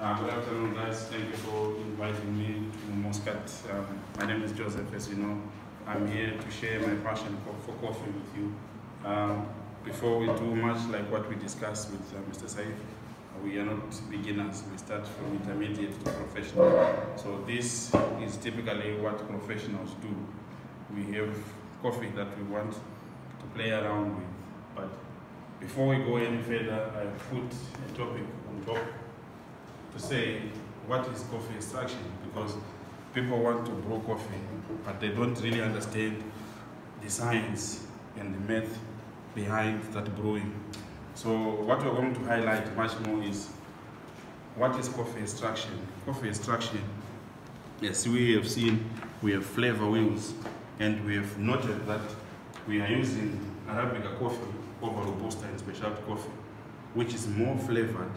Uh, good afternoon, guys. Thank you for inviting me to Muscat. Um, my name is Joseph, as you know. I'm here to share my passion for, for coffee with you. Um, before we do much like what we discussed with uh, Mr. Saif, we are not beginners. We start from intermediate to professional. So this is typically what professionals do. We have coffee that we want to play around with. But before we go any further, I put a topic on top to say what is coffee extraction because people want to brew coffee but they don't really understand the science and the math behind that brewing. So what we're going to highlight much more is what is coffee extraction? Coffee extraction, yes, we have seen, we have flavor wheels and we have noted that we are using Arabica coffee over Robusta and specialty coffee, which is more flavored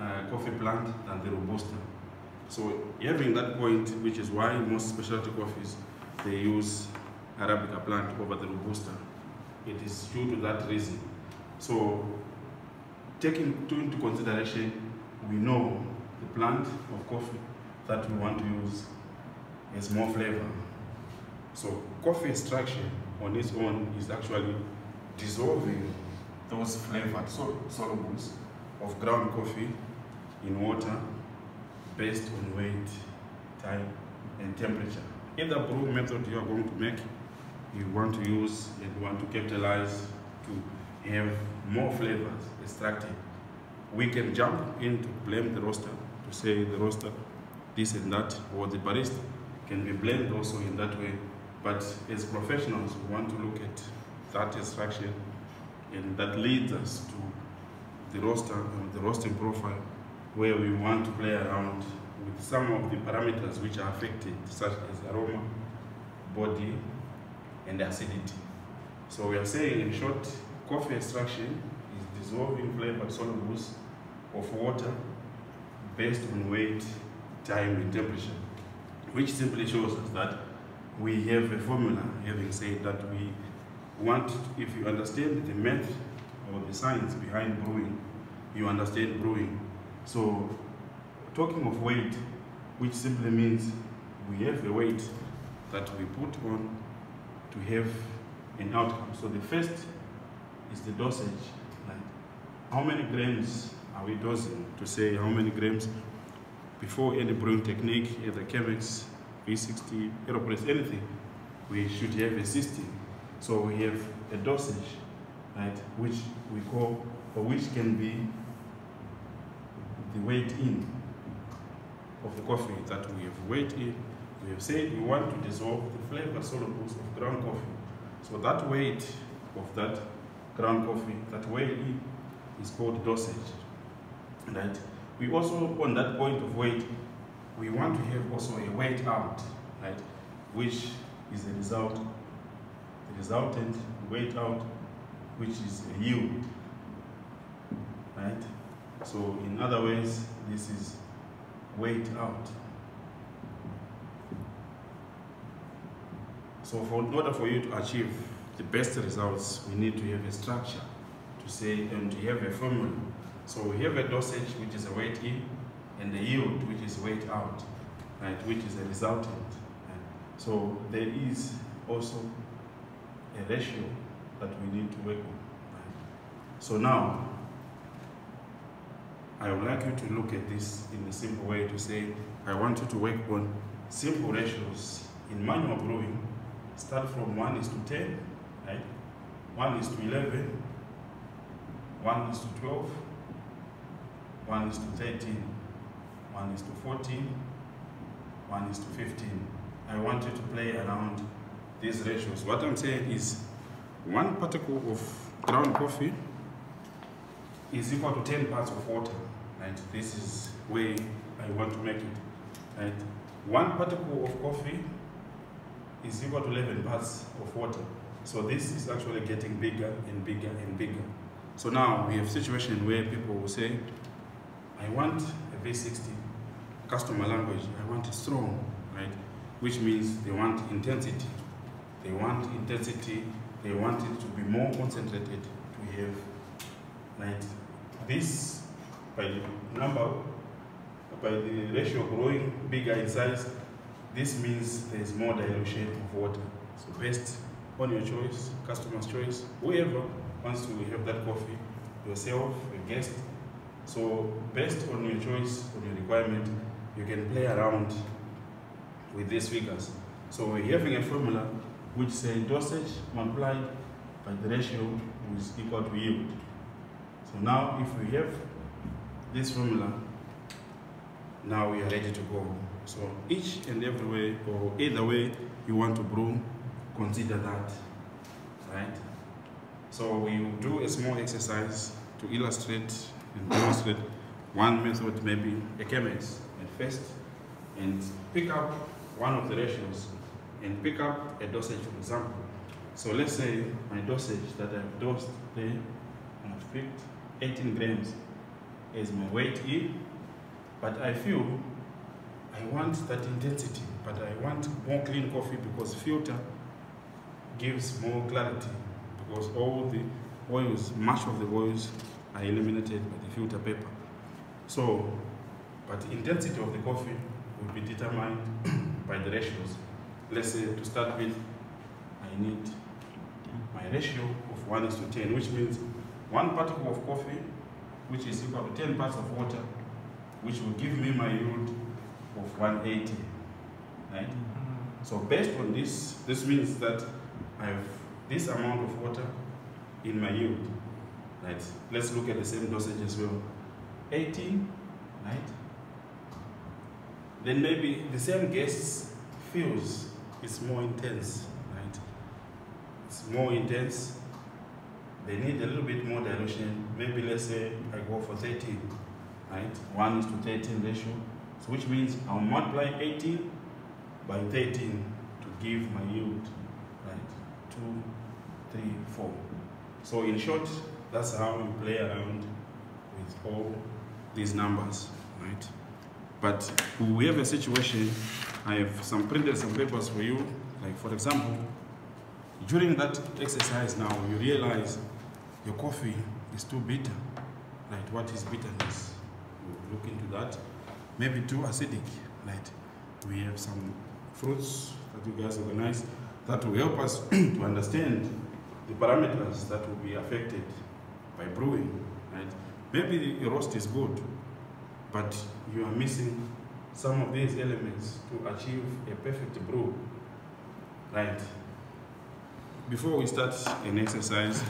uh, coffee plant than the Robusta. So having that point, which is why most specialty coffees, they use Arabica plant over the Robusta. It is due to that reason. So taking into consideration, we know the plant of coffee that we want to use has more flavor. So coffee extraction on its own is actually dissolving those flavored sol solubles of ground coffee in water based on weight, time, and temperature. In the brew method you are going to make, you want to use and you want to capitalize to have more flavors extracted. We can jump in to blame the roaster, to say the roaster, this and that, or the barista can be blamed also in that way. But as professionals, we want to look at that extraction and that leads us to the roaster and um, the roasting profile where we want to play around with some of the parameters which are affected, such as aroma, body, and acidity. So we are saying, in short, coffee extraction is dissolving flavored solubles of water based on weight, time, and temperature, which simply shows us that we have a formula, having said that we want, if you understand the math or the science behind brewing, you understand brewing. So talking of weight, which simply means we have a weight that we put on to have an outcome. So the first is the dosage, like how many grams are we dosing? To say how many grams before any brewing technique, either Chemex, V60, Aeropress, anything, we should have a system. So we have a dosage, right, which we call, or which can be the weight in of the coffee that we have weighed in. We have said we want to dissolve the flavor solubles of ground coffee. So that weight of that ground coffee, that weigh in, is called dosage. Right? We also, on that point of weight, we want to have also a weight out, right? Which is the result, the resultant weight out, which is a yield, right? So in other ways, this is weight out. So for, in order for you to achieve the best results, we need to have a structure to say and to have a formula. So we have a dosage, which is a weight in, and the yield, which is weight out, right, which is a resultant. Right? So there is also a ratio that we need to work on. Right? So now, I would like you to look at this in a simple way to say, I want you to work on simple ratios in manual brewing. Start from 1 is to 10, right? 1 is to 11, 1 is to 12, 1 is to 13, 1 is to 14, 1 is to 15. I want you to play around these ratios. What I'm saying is one particle of ground coffee is equal to 10 parts of water. Right? This is way I want to make it. Right? One particle of coffee is equal to 11 parts of water. So this is actually getting bigger and bigger and bigger. So now we have a situation where people will say, I want V60 customer language, I want it strong, right? Which means they want intensity. They want intensity, they want it to be more concentrated, to have right this by the number by the ratio growing bigger in size this means there is more dilution of water so best on your choice customer's choice whoever wants to have that coffee yourself a guest so based on your choice on your requirement you can play around with these figures so we're having a formula which says dosage multiplied by the ratio is equal to yield. So now if we have this formula, now we are ready to go. So each and every way or either way you want to brew, consider that, right? So we will do a small exercise to illustrate and demonstrate one method, maybe a Chemex at first, and pick up one of the ratios and pick up a dosage, for example. So let's say my dosage that I've dosed there, I've picked 18 grams as my weight E, but I feel I want that intensity, but I want more clean coffee because filter gives more clarity because all the oils, much of the oils are eliminated by the filter paper. So, but the intensity of the coffee will be determined by the ratios let's say to start with, I need my ratio of 1 is to 10, which means one particle of coffee, which is equal to 10 parts of water, which will give me my yield of 180, right? Mm-hmm. So based on this, this means that I have this amount of water in my yield, right? Let's look at the same dosage as well. 18, right? Then maybe the same gas feels it's more intense, right? It's more intense. They need a little bit more dilution. Maybe let's say I go for 13, right? 1 is to 13 ratio. So which means I'll multiply 18 by 13 to give my yield, right? 2, 3, 4. So in short, that's how we play around with all these numbers, right? But we have a situation I have some printed some papers for you. Like for example, during that exercise now, you realize your coffee is too bitter. Right, what is bitterness? We'll look into that. Maybe too acidic. Right, we have some fruits that you guys organize that will help us to understand the parameters that will be affected by brewing. Right, maybe the roast is good, but you are missing some of these elements to achieve a perfect brew. Right. Before we start an exercise,